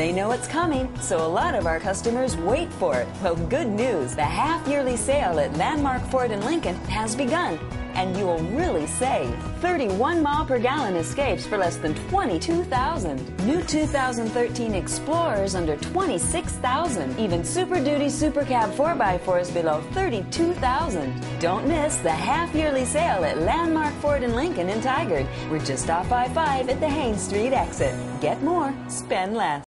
They know it's coming, so a lot of our customers wait for it. Well, good news. The half yearly sale at Landmark Ford in Lincoln has begun and you'll really save. 31 mile per gallon escapes for less than 22,000. New 2013 Explorers under 26,000. Even Super Duty Super Cab 4x4s below 32,000. Don't miss the half yearly sale at Landmark Ford in Lincoln in Tigard. We're just off I 5 at the Haines Street exit. Get more, spend less.